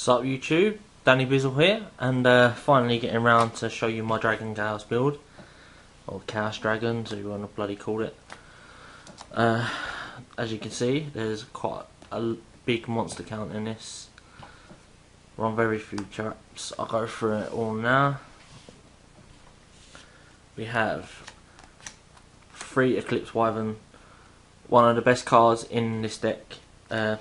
Sup YouTube, Danny Bizal here, and uh, finally getting around to show you my Dragon Chaos build, or Chaos Dragon, so you want to bloody call it. Uh, as you can see, there's quite a big monster count in this. We're on very few traps. I'll go through it all now. We have three Eclipse Wyvern, one of the best cards in this deck. Uh,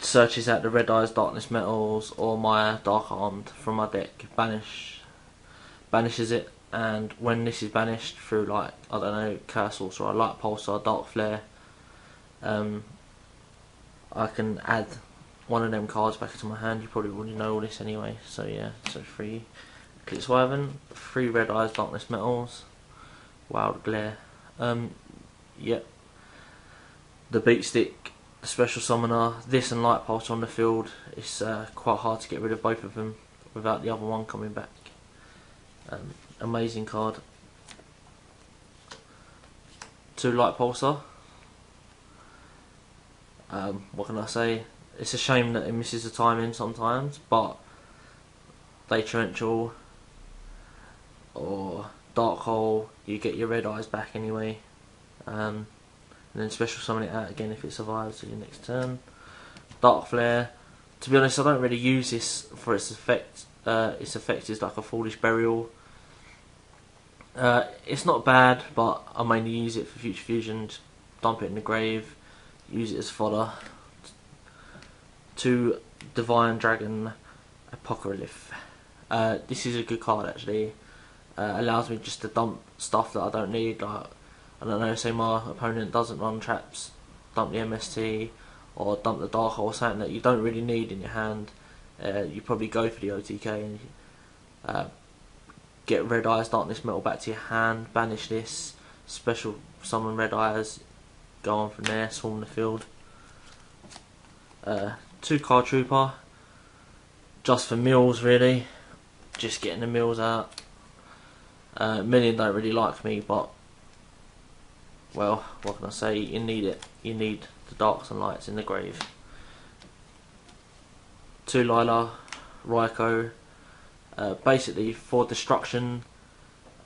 searches out the Red Eyes Darkness Metals or my Dark Armed from my deck, banish banishes it and when this is banished through like I don't know, Curse or Light Pulse or Dark Flare, um, I can add one of them cards back into my hand. You probably already know all this anyway. So yeah, so three Eclipse Wyvern, three Red Eyes Darkness Metals, Wild Glare. Um, yep. The Beat Stick special summoner, this and Light Pulse on the field, it's uh, quite hard to get rid of both of them without the other one coming back. Um, amazing card. Two Light Pulsar. Um, what can I say? It's a shame that it misses the timing sometimes, but Day Torrential or Dark Hole, you get your red eyes back anyway. Um, and then special summon it out again if it survives to your next turn. Dark Flare. Two be honest, I don't really use this for its effect. Uh, its effect is like a Foolish Burial. Uh, it's not bad, but I mainly use it for future fusion. Just dump it in the grave, use it as fodder. To Divine Dragon Apocalypse. Uh, this is a good card actually. Uh, allows me just to dump stuff that I don't need, like I don't know, say my opponent doesn't run traps, dump the MST or dump the Dark Hole, something that you don't really need in your hand. Uh, you probably go for the OTK and uh, get Red Eyes Darkness Metal back to your hand, banish this, special summon Red Eyes, go on from there, swarm the field. Uh, two Card Trooper, just for mills really, just getting the mills out. Uh, Million don't really like me, but well, what can I say? You need it. You need the darks and lights in the grave. Two Lyla, Ryko, uh, basically for destruction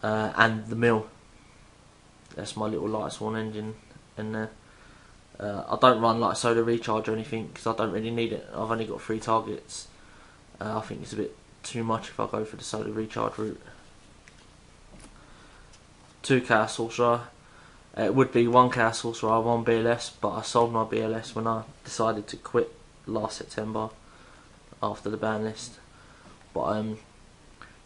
uh, and the mill. That's my little Lightsworn engine in there. Uh, I don't run like solar recharge or anything because I don't really need it. I've only got three targets. Uh, I think it's a bit too much if I go for the solar recharge route. Two Chaos Sorcerer. Uh, it would be one castle, so I won BLS, but I sold my BLS when I decided to quit last September after the ban list. But um,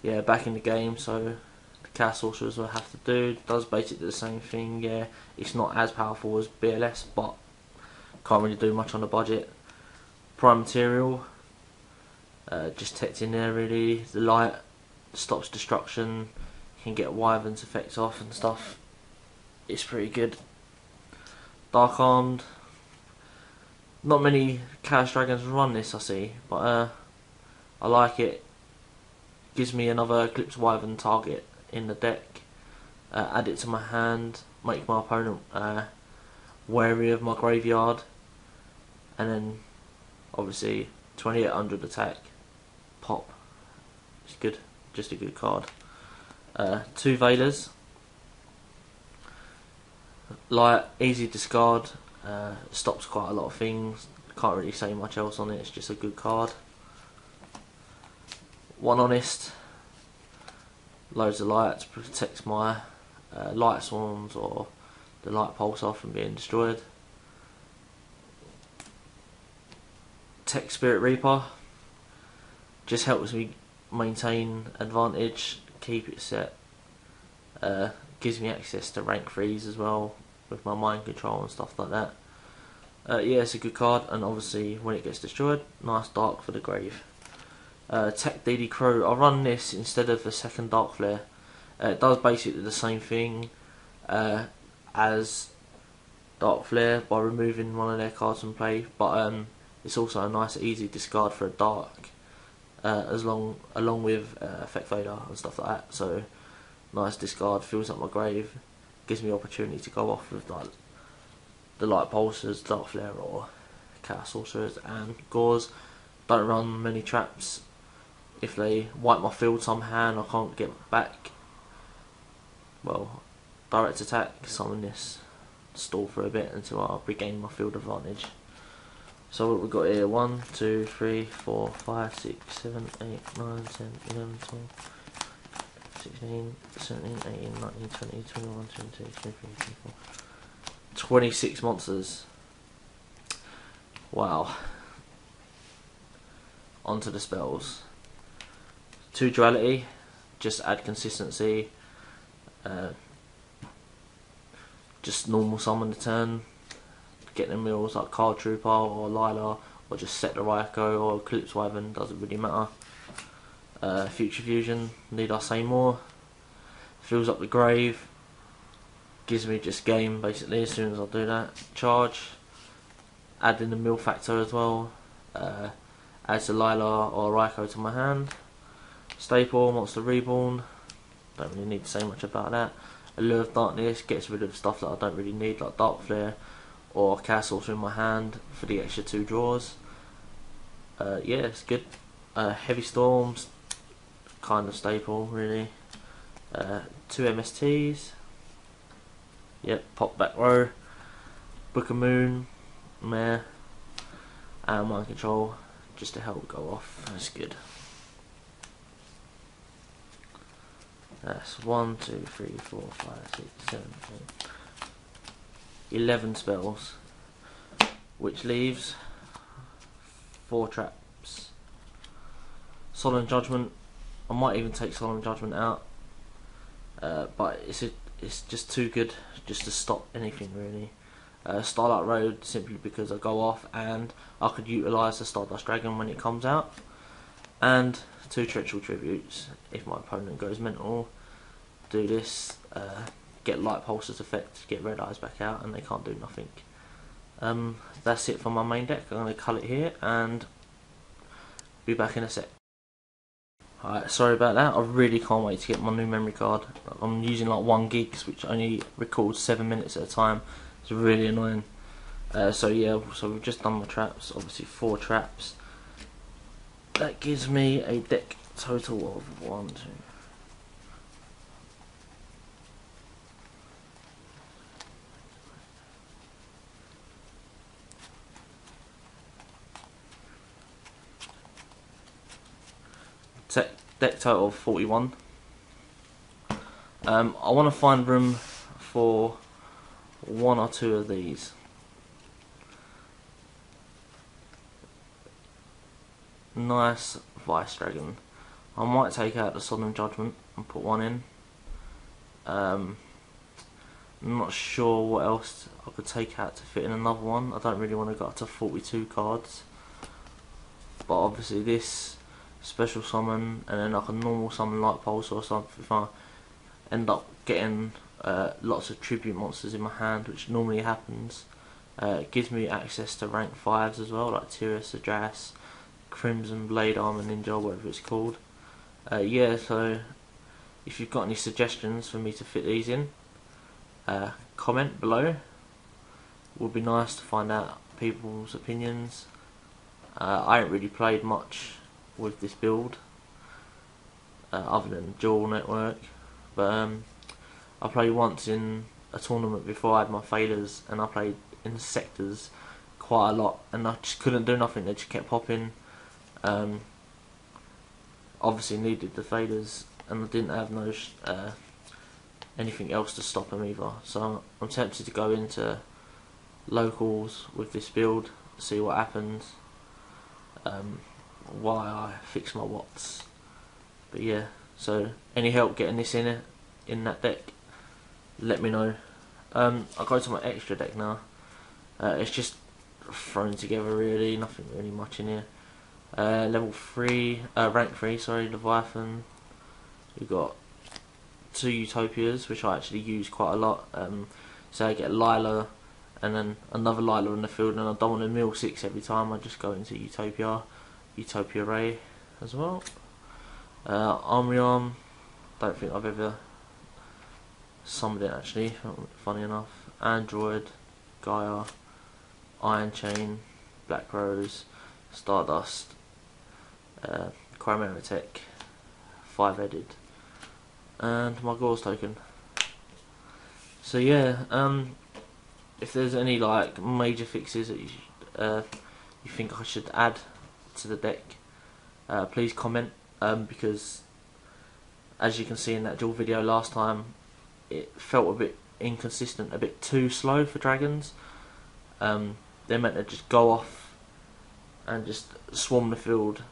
yeah, back in the game, so the Chaos Sorcerers will have to do. Does basically the same thing. Yeah, it's not as powerful as BLS, but can't really do much on the budget. Prime material, uh, just text in there really. The light stops destruction. Can get Wyvern's effects off and stuff it's pretty good. Dark Armed. Not many Chaos Dragons run this, I see, but uh, I like it. Gives me another Eclipse Wyvern target in the deck. Uh, add it to my hand, make my opponent uh, wary of my graveyard, and then obviously 2800 attack, pop. It's good, just a good card. Uh, two Veilers light, easy discard, uh, stops quite a lot of things. Can't really say much else on it. It's just a good card. One honest, loads of lights protects my uh, Lightsworns or the light pulsar from being destroyed. Tech Spirit Reaper just helps me maintain advantage, keep it set. Uh, gives me access to rank threes as well with my mind control and stuff like that. Uh, yeah, it's a good card, and obviously when it gets destroyed, nice dark for the grave. Uh, Tech DD Crow, I run this instead of the second Dark Flare. Uh, it does basically the same thing uh, as Dark Flare by removing one of their cards from play, but um, it's also a nice easy discard for a Dark, uh, as long along with uh, Effect Fader and stuff like that. So nice discard, fills up my grave gives me opportunity to go off with like the light pulsars, dark flare or chaos sorcerers and Gorz. don't run many traps. If they wipe my field somehow and I can't get back, well, direct attack, summon this, stall for a bit until I regain my field advantage. So what we've got here, 1, 2, 3, 4, 5, 6, 7, 8, 9, 10, 11, 12, 16, 17, 18, 19, 20, 21, 22, 23, 24, 26 monsters. Wow. Onto the spells. Two duality, just add consistency. Uh, just normal summon the turn. Get the mills like Card Trooper or Lyla or just set the Ryko or Eclipse Wyvern, doesn't really matter. Uh, Future Fusion, need I say more? Fills up the grave, gives me just game basically as soon as I do that. Charge, add in the mill factor as well. Uh, adds a Lyla or Ryko to my hand. Staple, Monster Reborn, don't really need to say much about that. Allure of Darkness gets rid of stuff that I don't really need, like Dark Flare or Castle in my hand for the extra two draws. Uh, yeah, it's good. Uh, heavy Storms, kind of staple, really. Uh, two MSTs. Yep, pop back row. Book of Moon, Mare, and Mind Control, just to help go off. That's good. That's one, two, three, four, five, six, seven, eight, eleven spells, which leaves four traps. Solemn Judgment. I might even take Solemn Judgment out, uh, but it's a, it's just too good just to stop anything really. Uh, Starlight Road simply because I go off and I could utilise the Stardust Dragon when it comes out, and two Treacherous Tributes if my opponent goes mental do this, uh, get light pulses effect, get red eyes back out, and they can't do nothing. Um, that's it for my main deck. I'm going to cull it here and be back in a sec. Alright, sorry about that. I really can't wait to get my new memory card. I'm using like 1 gigs, which only records 7 minutes at a time. It's really annoying. Uh, so yeah, so we've just done my traps, obviously 4 traps. That gives me a deck total of 1, 2, deck total of 41. Um, I want to find room for one or two of these. Nice Vice Dragon. I might take out the Solemn Judgment and put one in. Um, I'm not sure what else I could take out to fit in another one. I don't really want to go up to 42 cards. But obviously this special summon and then like a normal summon like pulse or something if I end up getting uh, lots of tribute monsters in my hand which normally happens uh, it gives me access to rank 5s as well like Tiras, Adreus, Crimson Blade Armor Ninja whatever it's called. Uh, yeah so if you've got any suggestions for me to fit these in uh, comment below. Would be nice to find out people's opinions. Uh, I haven't really played much with this build uh, other than Duel Network. But um, I played once in a tournament before I had my failures and I played in sectors quite a lot and I just couldn't do nothing. They just kept popping. Um, obviously needed the faders and I didn't have no uh, anything else to stop them either. So I'm tempted to go into locals with this build see what happens. Um, why I fix my watts. But yeah, so any help getting this in it in that deck, let me know. Um, I'll go to my extra deck now. Uh, it's just thrown together really, nothing really much in here. Uh, level 3, uh, rank 3, sorry, Leviathan. We've got two Utopias, which I actually use quite a lot. Um, so I get Lyla and then another Lyla in the field, and I don't want to mill 6 every time, I just go into Utopia. Utopia Ray as well. Uh, Armreon, don't think I've ever summoned it actually, funny enough. Android, Gaia, Iron Chain, Black Rose, Stardust, uh, Tech, five headed, and my Gorz token. So yeah, um, if there's any like major fixes that you uh, you think I should add to the deck, uh, please comment um, because as you can see in that duel video last time, it felt a bit inconsistent, a bit too slow for dragons. Um, they're meant to just go off and just swarm the field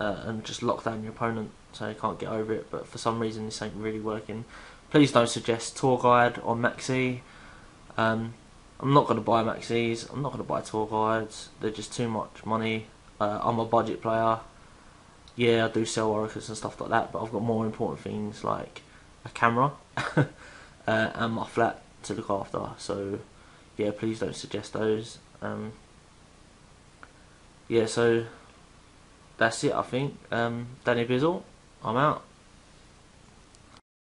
uh, and just lock down your opponent so you can't get over it. But for some reason, this ain't really working. Please don't suggest tour guide or Maxx C. Um, I'm not going to buy Maxx Cs. I'm not going to buy tour guides. They're just too much money. Uh, I'm a budget player. Yeah, I do sell oracles and stuff like that, but I've got more important things like a camera uh, and my flat to look after. So yeah, please don't suggest those. Um, yeah, so that's it. I think. Um, Danny Bizal, I'm out.